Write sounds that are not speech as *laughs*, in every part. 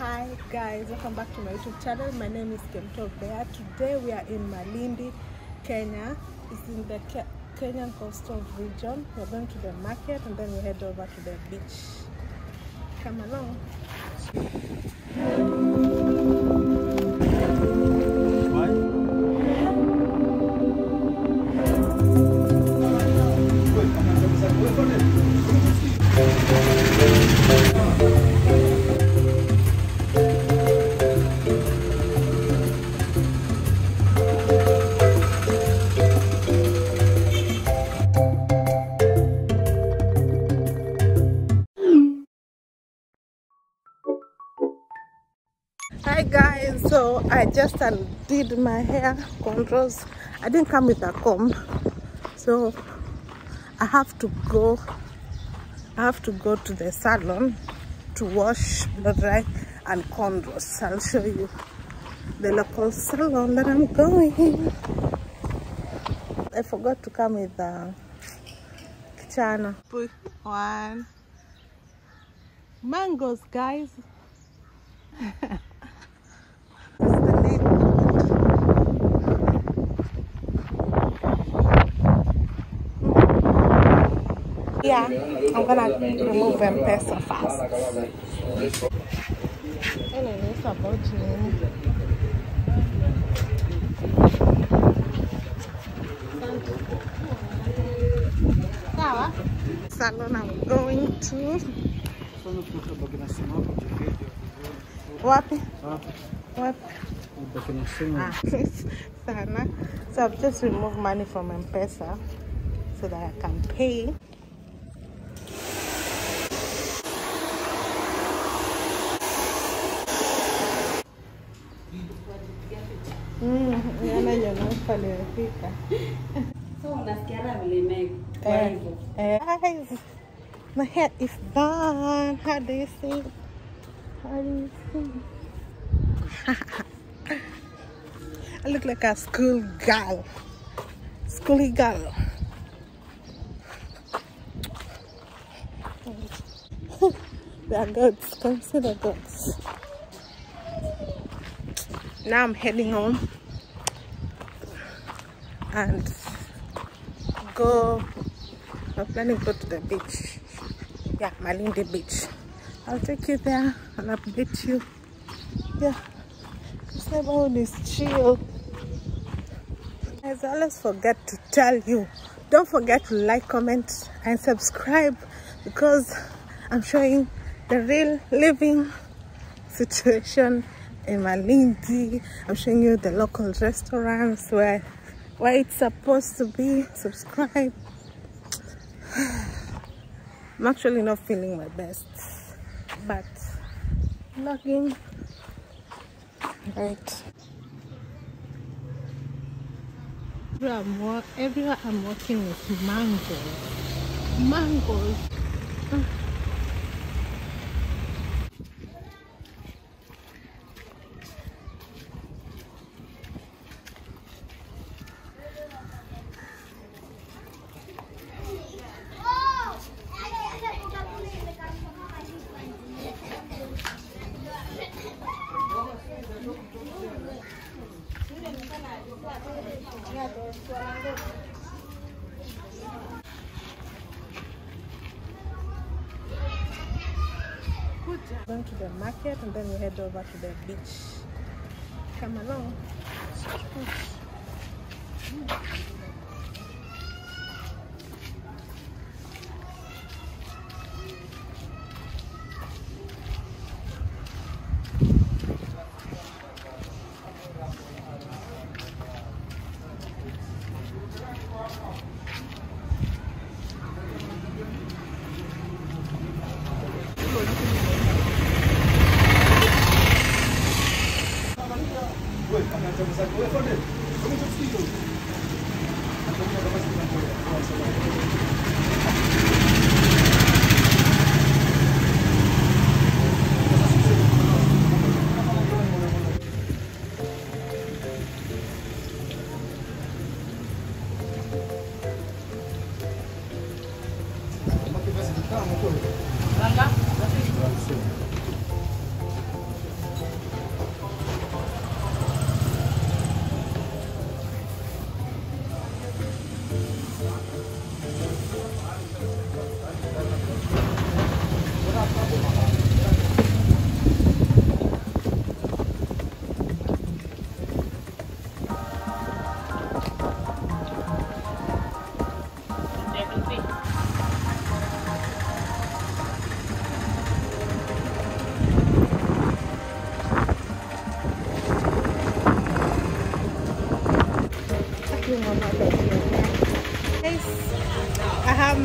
Hi guys, welcome back to my YouTube channel. My name is Kemunto Bear. Today we are in Malindi, Kenya. It's in the Ke- Kenyan coastal region. We're going to the market and then we head over to the beach. Come along. Hi guys, so I just uh, did my hair controls. I didn't come with a comb, so I have to go. I have to go to the salon to wash, blow dry, and cornrows. I'll show you the local salon that I'm going. I forgot to come with a kichana. One mangoes, guys. *laughs* Yeah, I'm gonna remove M-Pesa first. Anyway, it's about nini. Sawa. Salon I'm going to. Ah. *laughs* So I've just removed money from M-Pesa so that I can pay. Mm, yana nyonyoka. So unasikiana vile ime kwa Eh, eh. Guys, my hair is done. How do you see? How do you see? *laughs* I look like a school girl. Schooly girl. they are goats. The goats. Now I'm heading home and go I'm planning to go to the beach. Yeah, Malindi Beach. I'll take you there and update you. Yeah, this neighborhood is chill. As I always forget to tell you, don't forget to like, comment, and subscribe because I'm showing the real living situation in Malindi. I'm showing you the local restaurants where where it's supposed to be. Subscribe. I'm actually not feeling my best, but vlogging. Right. Everywhere I'm, everywhere I'm walking is mangoes. Mangoes. Ah. Going to the market and then we head over to the beach. Come along.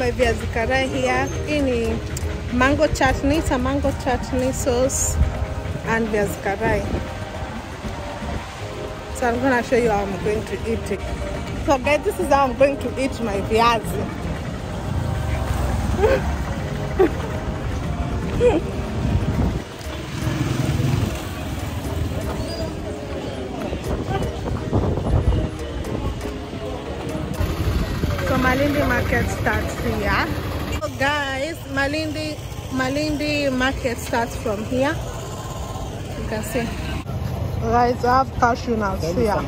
My viazi karai here. Hii mango chutney, a mango chutney sauce and viazi karai. So I'm gonna show you how I'm going to eat it. So guys, this is how I'm going to eat my viazi. *laughs* market starts here. So guys, Malindi Malindi market starts from here. You can see. Guys, I have cashew nuts here.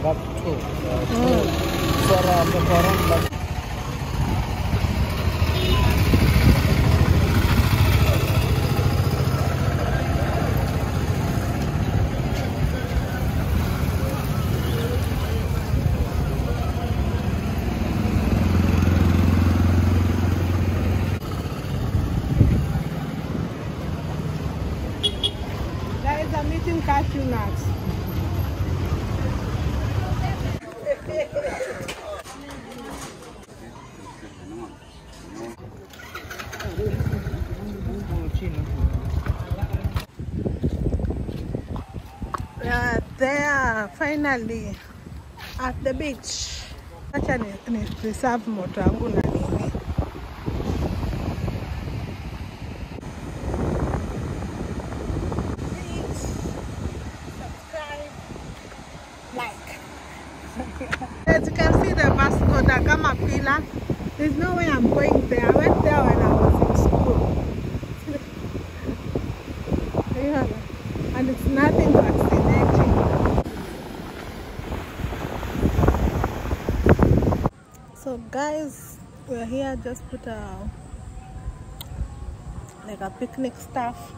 Guys, I'm eating cashew nuts. We are there finally at the beach. Acha ni, ni preserve moto wangu na nini. *laughs* As you can see the Vasco da Gama pillar. There's no way I'm going there. I went there when I was in school. Yeah. And it's nothing fascinating. So guys, we're here just put a like a picnic stuff.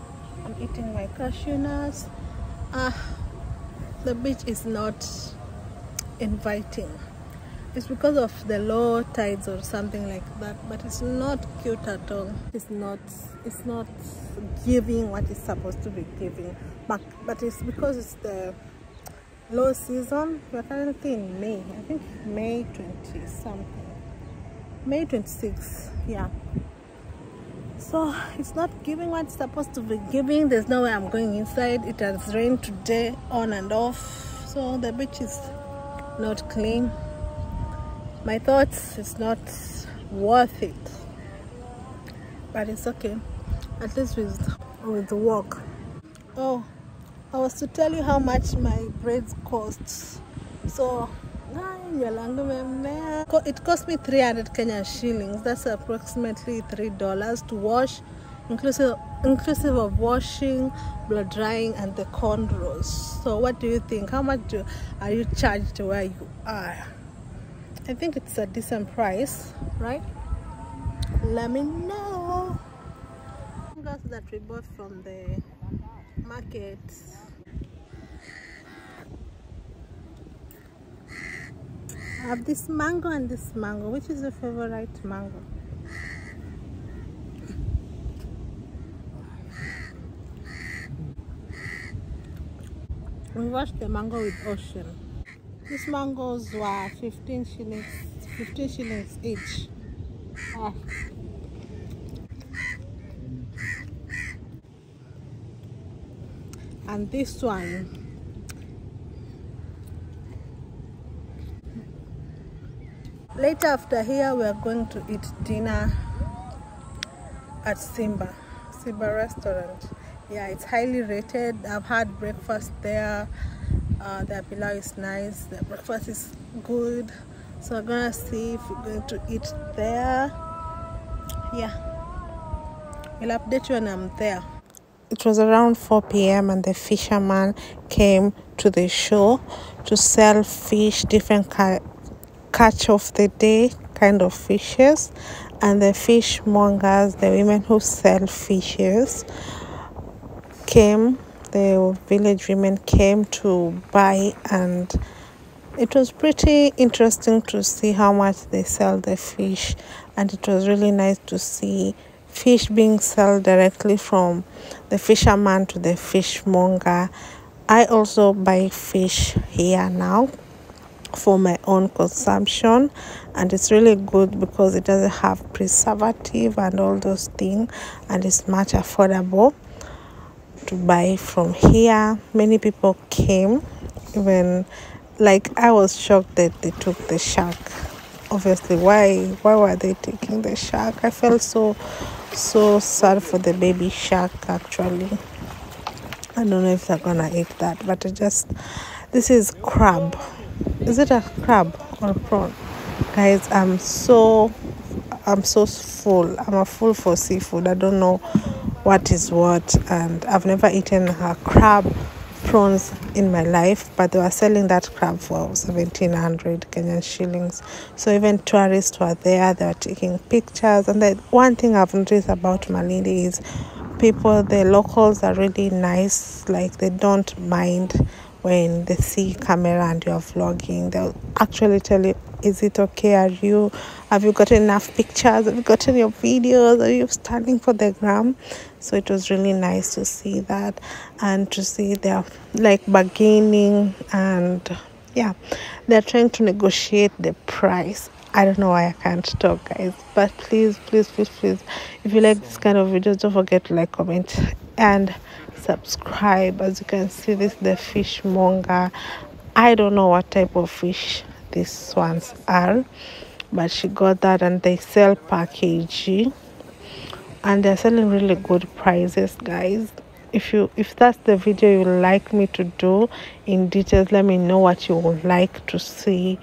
I'm eating my cashew nuts. Ah, the beach is not inviting. It's because of the low tides or something like that, but it's not cute at all. It's not. It's not giving what it's supposed to be giving. But but it's because it's the low season. We're currently in May. I think May twenty something. May twenty six. Yeah. So it's not giving what it's supposed to be giving. There's no way I'm going inside. It has rained today on and off. So the beach is not clean. My thoughts it's not worth it. But it's okay. At least with with the work. Oh, I was to tell you how much my braids cost. So it cost me 300 Kenyan shillings. That's approximately three dollars to wash, inclusive inclusive of washing, blow drying, and the cornrows. So what do you think? How much do, are you charged where you are? I think it's a decent price, right? Let me know. That we bought from the market. I have this mango and this mango. Which is your favorite mango? We washed the mango with ocean. These mangoes were 15 shillings, 15 shillings each. Ah. And this one, later after here, we are going to eat dinner at Simba, Simba restaurant. Yeah, it's highly rated. I've had breakfast there. Uh, the pilau is nice. The breakfast is good. So I'm gonna see if we're going to eat there. Yeah, we'll update you when I'm there. It was around 4 p.m. and the fisherman came to the shore to sell fish, different catch of the day kind of fishes, and the fishmongers, the women who sell fishes, came. The village women came to buy, and it was pretty interesting to see how much they sell the fish, and it was really nice to see fish being sold directly from the fisherman to the fishmonger. I also buy fish here now for my own consumption and it's really good because it doesn't have preservative and all those things and it's much affordable to buy from here. Many people came even like i was shocked that they took the shark. Obviously why why were they taking the shark? I felt so so sad for the baby shark actually. I don't know if they're gonna eat that but I just this is crab is it a crab or a prawn? Guys i'm so i'm so full. I'm a full for seafood. I don't know what is what. And i've never eaten a crab prawns in my life but they were selling that crab for 1700 kenyan shillings. So even tourists were there they were taking pictures. And the one thing i've noticed about malindi is people the locals are really nice. Like they don't mind when they see camera and you're vlogging they'll actually tell you is it okay? Are you have you gotten enough pictures? Have you gotten your videos? Are you standing for the gram? So it was really nice to see that and to see they're like bargaining and yeah they're trying to negotiate the price. I don't know why I can't talk, guys. But please, please, please, please, if you like this kind of videos, don't forget to like, comment, and subscribe. As you can see, this is the fishmonger. I don't know what type of fish these ones are, but she got that, and they sell kg, and they're selling really good prices, guys. If you if that's the video you like me to do in details, let me know what you would like to see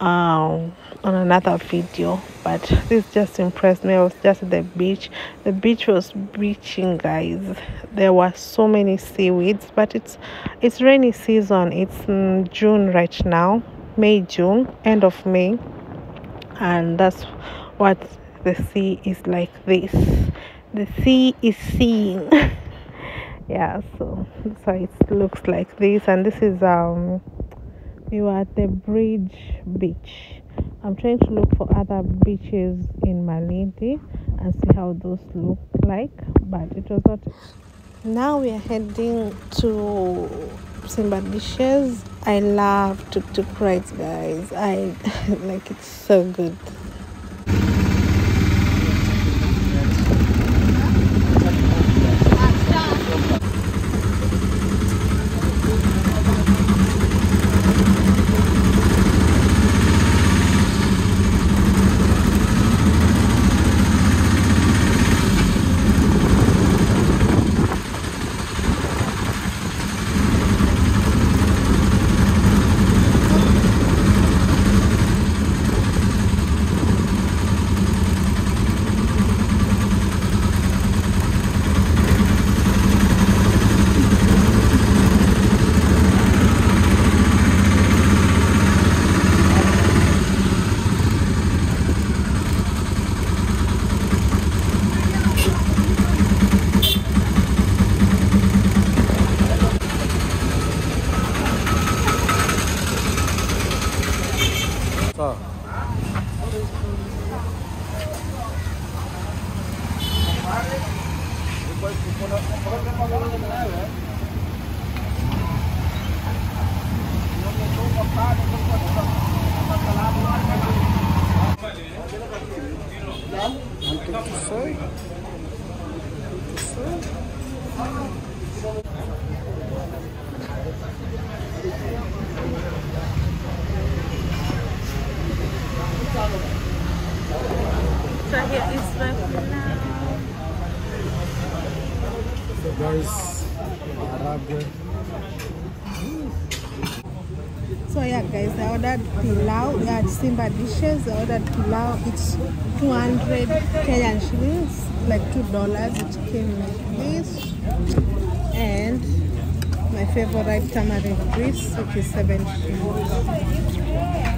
um, on another video but this just impressed me. I was just at the beach. The beach was beaching guys. There were so many seaweeds but it's it's rainy season. It's june right now may june end of may. And that's what the sea is like this. The sea is seeing. *laughs* Yeah so so it looks like this. And this is um we were at the bridge beach. I'm trying to look for other beaches in malindi and see how those look like but it was not now we are heading to simba dishes i love tuk-tuk rides guys. I *laughs* like it's so good So here is my So yeah guys, I ordered pilau uh, at Simba Dishes. I ordered pilau. It's 200 Kenyan shillings, like two dollars. It came like this, and my favorite tamarind grease, which is seven shillings.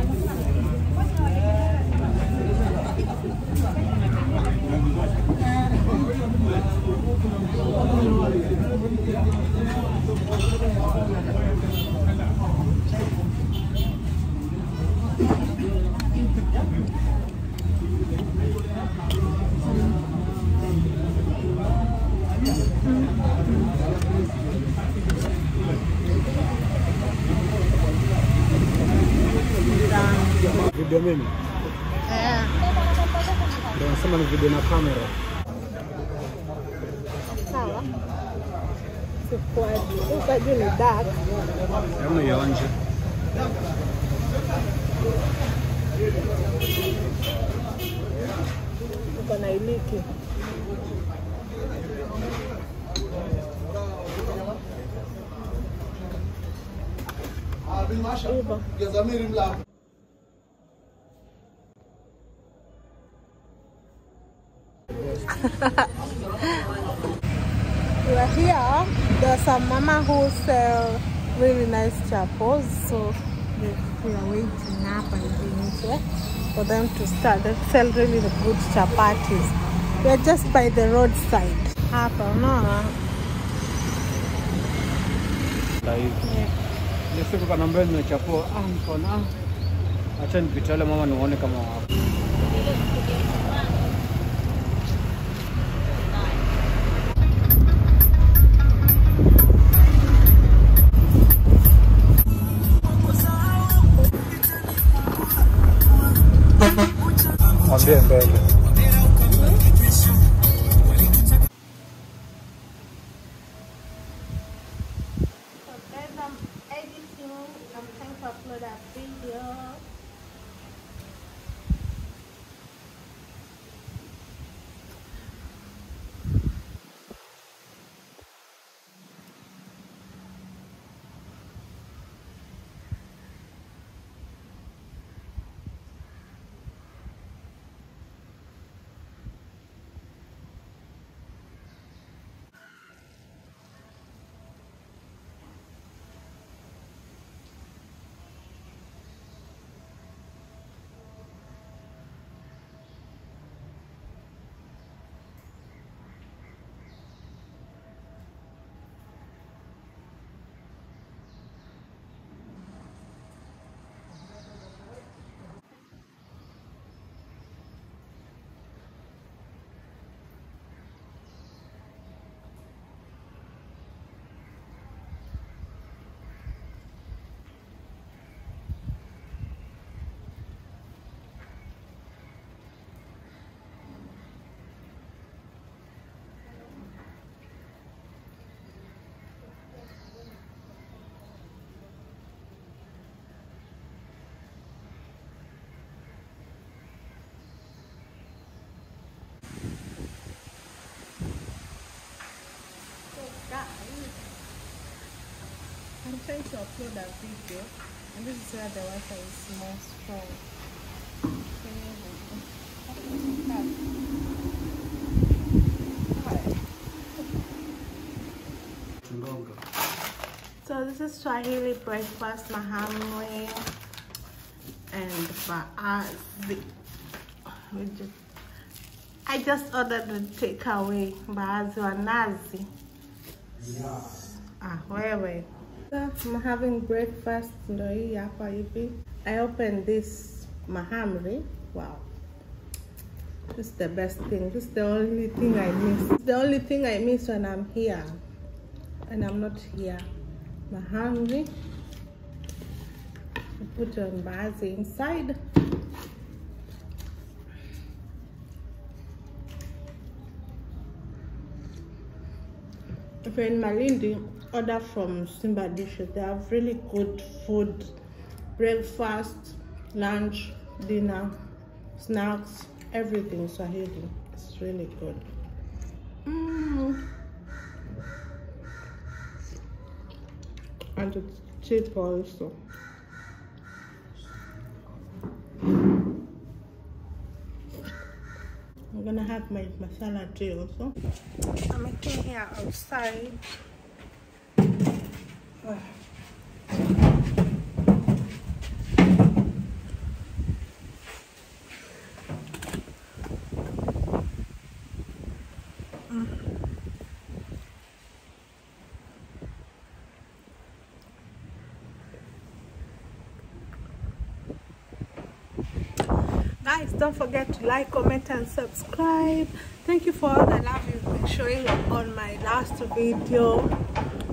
Uko na iliki. Hivyo. *laughs* We are here. There's some mama who sell really nice chapels, so we are waiting hapa hivi nje for them to start. They sell really the good chapatis. We are just by the roadside. Hapa unaona? Ndio hivi. Yeah. Ile siku kanaambia nimechapua. Ah, nikaona ah. Acha nipite wale mama nione kama wapo. Trying to upload a video and this is where the Wi-Fi is more strong. Alright. So this is Swahili breakfast mahamri and baazi. Just, I just ordered the takeaway baazi wa nazi. Yes. Ah, wewe. So, I'm having breakfast. I opened this mahamri. Wow. This is the best thing. This is the only thing I miss. The only thing I miss when I'm here. And I'm not here. Mahamri. I put on bazi inside. If you're in Malindi, order from Simba Dishes. They have really good food, breakfast, lunch, dinner, snacks, everything Swahili. It's really good. Mm. And it's cheap also. I'm gonna have my masala tea also. I'm making here outside. Guys, don't forget to like, comment, and subscribe. Thank you for all the love you've been showing on my last video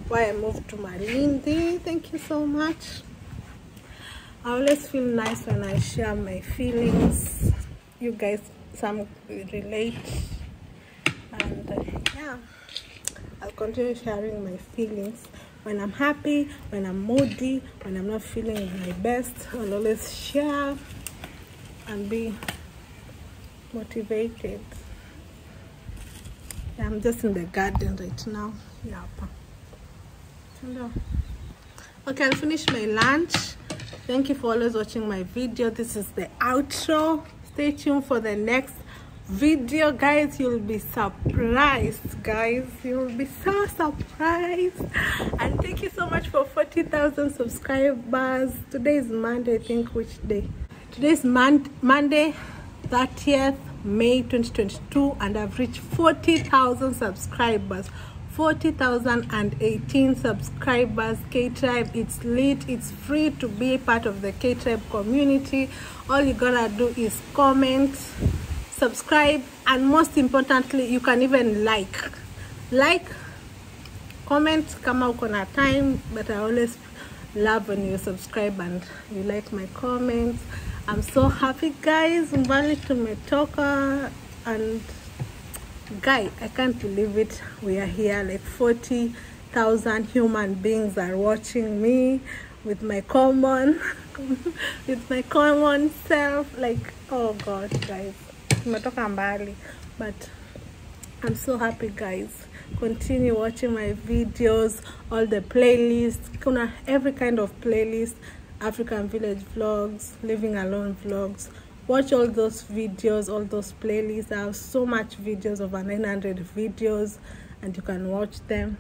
where I moved to Malindi. Thank you so much. I always feel nice when I share my feelings. You guys, some relate, and uh, yeah, I'll continue sharing my feelings. When I'm happy, when I'm moody, when I'm not feeling my best, I'll always share and be motivated. I'm just in the garden right now. Yeah. Hello. Okay, I'll finish my lunch. Thank you for always watching my video. This is the outro. Stay tuned for the next video, guys. You'll be surprised, guys. You'll be so surprised. And thank you so much for 40,000 subscribers. Today is Monday, I think. Which day? Today is Mon- Monday, 30th May 2022, and I've reached 40,000 subscribers. 40,018 subscribers. K-Tribe it's lit. It's free to be part of the K-Tribe community. All you gotta do is comment subscribe and most importantly you can even like. Like comment kama uko na time but I always love when you subscribe and you like my comments. I'm so happy guys. Mbali tumetoka and guy i can't believe it. We are here like 40,000 human beings are watching me with my common *laughs* with my common self. Like oh god guys. Tumetoka mbali. But i'm so happy guys. Continue watching my videos all the playlists. Every kind of playlist. African village vlogs living alone vlogs watch all those videos all those playlists. I have so much videos over 900 videos and you can watch them.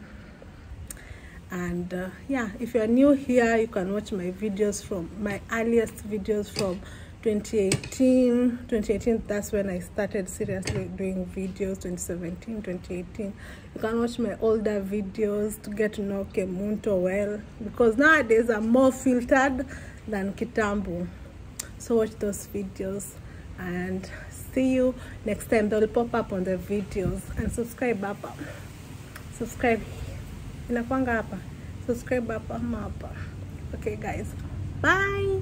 And uh, yeah if you're new here you can watch my videos from my earliest videos from 2018 2018 that's when i started seriously doing videos 2017 2018 you can watch my older videos to get to know kemunto well because nowadays i'm more filtered than kitambo so watch those videos and see you next time. They'll pop up on the videos. And subscribe hapa. Subscribe subscribe hapa. Okay guys. Bye